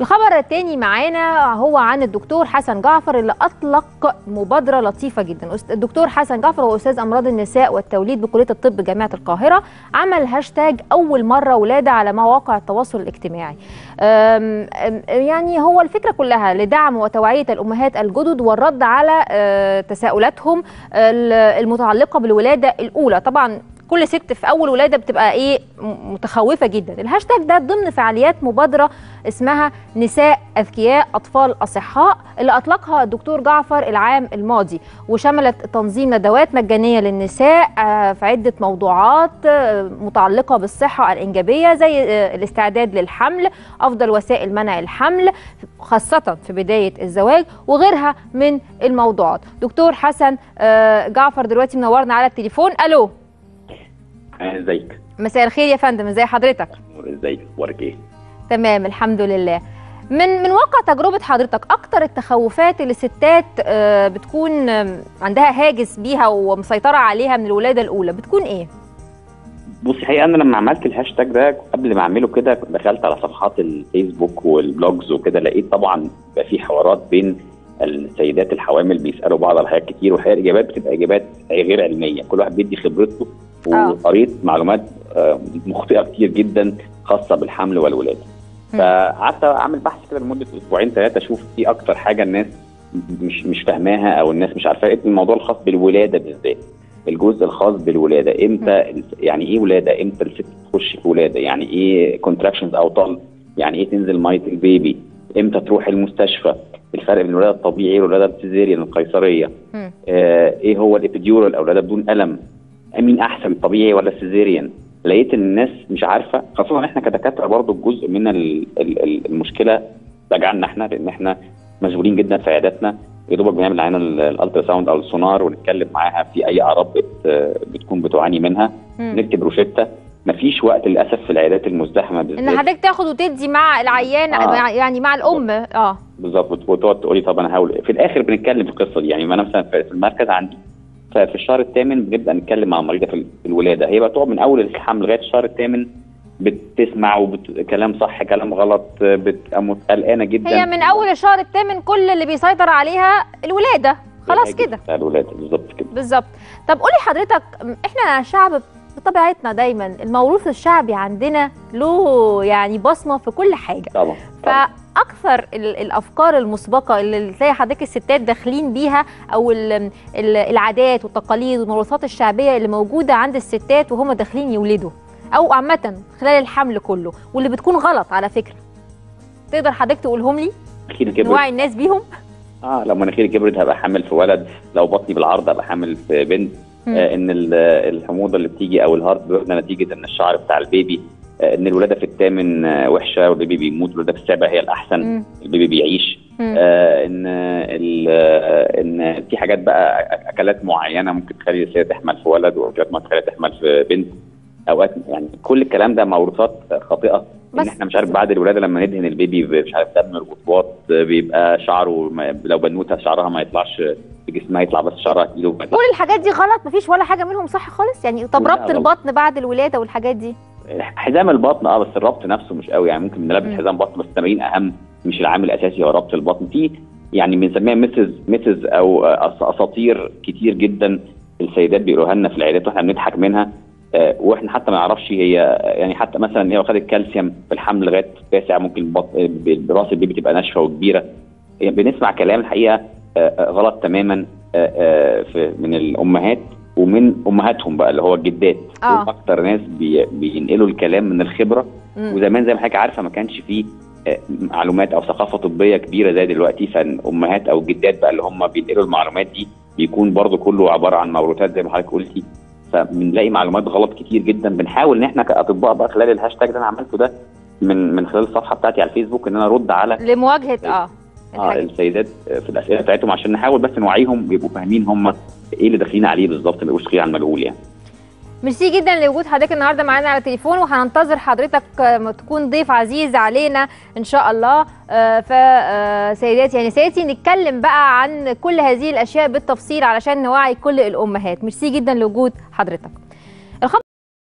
الخبر الثاني معانا هو عن الدكتور حسن جعفر اللي أطلق مبادرة لطيفة جدا. الدكتور حسن جعفر هو أستاذ أمراض النساء والتوليد بكلية الطب جامعة القاهرة. عمل هاشتاج أول مرة ولادة على مواقع التواصل الاجتماعي. أم أم يعني هو الفكرة كلها لدعم وتوعية الأمهات الجدد والرد على أه، تساؤلاتهم المتعلقة بالولادة الأولى. طبعا كل ست في أول ولادة بتبقى إيه متخوفة جدا. الهاشتاج ده ضمن فعاليات مبادرة اسمها نساء أذكياء أطفال أصحاء اللي أطلقها الدكتور جعفر العام الماضي وشملت تنظيم ندوات مجانية للنساء آه، في عدة موضوعات آه، متعلقة بالصحة الإنجابية زي آه، الاستعداد للحمل أفضل وسائل منع الحمل خاصة في بداية الزواج وغيرها من الموضوعات. دكتور حسن جعفر دلوقتي منورنا على التليفون. ألو. ازيك؟ مساء الخير يا فندم ازي حضرتك؟ ازيك أخبارك إيه؟ تمام الحمد لله. من من واقع تجربة حضرتك أكتر التخوفات اللي الستات آه، بتكون عندها هاجس بيها ومسيطرة عليها من الولادة الأولى بتكون إيه؟ بصي حقيقة أنا لما عملت الهاشتاج ده قبل ما أعمله كده دخلت على صفحات الفيسبوك وال blogs وكده لقيت طبعا بقى في حوارات بين السيدات الحوامل بيسألوا بعض على حاجات كتير والحقيقة الإجابات بتبقى إجابات غير علمية. كل واحد بيدي خبرته آه. وقريت معلومات آه، مخطئة كتير جدا خاصة بالحمل والولادة. فقعدت أعمل بحث كده لمدة أسبوعين ثلاثة أشوف إيه أكتر حاجة الناس مش مش فاهماها أو الناس مش عارفاها لقيت الموضوع الخاص بالولادة بالذات الجزء الخاص بالولادة. إمتى يعني إيه ولادة؟ إمتى الست تخش في ولادة؟ يعني إيه contractions أو طلق يعني إيه تنزل مية ال baby؟ إمتى تروح المستشفى؟ الفرق بين الولادة الطبيعي والولادة ال caesarean القيصرية. آه إيه هو ال epidural أو الولادة بدون ألم؟ مين أحسن الطبيعي ولا ال caesarean لقيت إن الناس مش عارفة خاصة إحنا كدكاترة برضو جزء من ال- ال- ال- المشكلة رجعنا إحنا لأن إحنا مشغولين جدا في عياداتنا. يا دوبك بنعمل عينة ال ultrasound أو السونار ونتكلم معاها في أي أعراض بت بتكون بتعاني منها. مم. نكتب روشتة. مفيش وقت للأسف في العيادات المزدحمة إن بالذات. حضرتك تاخد وتدي مع العيان آه. يعني مع الأم. آه. بالظبط وت- وتقعد تقولي طب أنا هحاول في الآخر بنتكلم في القصة دي. يعني ما أنا مثلا في المركز عندي ففي الشهر الثامن بنبدأ نتكلم مع المريضه في ال- في الولادة. هي بقى تقعد من أول الحمل لغاية الشهر الثامن بتسمع وبت... كلام صح كلام غلط بتبقى قلقانة جدا. هي من أول الشهر الثامن كل اللي بيسيطر عليها الولادة. خلاص كده. الولادة بالظبط كده. بالظبط. طب قولي حضرتك إحنا شعب بطبيعتنا دايما الموروث الشعبي عندنا له يعني بصمة في كل حاجة. طبعا طبعا. فاكثر ال- الأفكار المسبقة اللي تلاقي حضرتك الستات داخلين بيها أو ال- ال- العادات والتقاليد والموروثات الشعبية اللي موجودة عند الستات وهم داخلين يولدوا أو عامة خلال الحمل كله واللي بتكون غلط على فكرة. تقدر حضرتك تقولهم لي؟ نوعي الناس بيهم؟ آه لو مناخيري كبرت هبقى حامل في ولد لو بطني بالعرض هبقى حامل في بنت. آه إن ال- الحموضة اللي بتيجي أو ال heartburn نتيجة إن الشعر بتاع ال baby إن الولادة في الثامن آه وحشة وال baby بيموت الولادة في السابع هي الأحسن. مم. ال baby بيعيش. آه إن آه إن في حاجات بقى أكلات معينة ممكن تخلي الست تحمل في ولد وأكلات ما تخليها تحمل في بنت. أوقات يعني كل الكلام ده موروثات خاطئة. بس- ان إحنا مش عارف بعد الولادة لما ندهن ال baby مش عارف دم الوطواط بيبقى شعره لو بنوتة شعرها ما يطلعش في جسمها يطلع بس شعرها كيلو كل الحاجات دي غلط؟ مفيش ولا حاجة منهم صح خالص؟ يعني طب ربط. البطن بعد الولادة والحاجات دي؟ حزام البطن آه بس الربط نفسه مش قوي. يعني ممكن نلبس. حزام بطن بس التمارين أهم مش العامل الأساسي هو ربط البطن. في يعني بنسميها مسز مسز أو أساطير كتير جدا السيدات بيقولوها لنا في العيادات وإحنا بنضحك منها. آه، وإحنا حتى ما نعرفش هي يعني حتى مثلا هي خدت كالسيوم في الحمل لغاية التاسع ممكن البط- ب- برأس البيبي تبقى ناشفة وكبيرة. يعني بنسمع كلام الحقيقة آه، آه، غلط تماما آه، في من الأمهات. ومن أمهاتهم بقى اللي هو الجدات. آه. أكتر ناس بي بينقلوا الكلام من الخبرة. مم. وزمان زي ما حضرتك عارفة ما كانش فيه آه، معلومات أو ثقافة طبية كبيرة زي دلوقتي. فالأمهات أو الجدات بقى اللي هم بينقلوا المعلومات دي بيكون برضو كله عبارة عن موروثات زي ما حضرتك قلتي. فبنلاقي معلومات غلط كتير جدا. بنحاول إن إحنا كأطباء بقى خلال الهاشتاج اللي أنا عملته ده من من خلال الصفحة بتاعتي على الفيسبوك إن أنا أرد على لمواجهة آه. آه. السيدات في الأسئلة بتاعتهم عشان نحاول بس نوعيهم يبقوا فاهمين هم إيه اللي داخلين عليه بالظبط ما يبقوش خير على المجهول يعني. ميرسي جدا لوجود حضرتك النهارده معانا على التليفون وهننتظر حضرتك آه، تكون ضيف عزيز علينا إن شاء الله. فسيداتي يعني سيداتي نتكلم بقى عن كل هذه الأشياء بالتفصيل علشان نوعي كل الأمهات. ميرسي جدا لوجود حضرتك.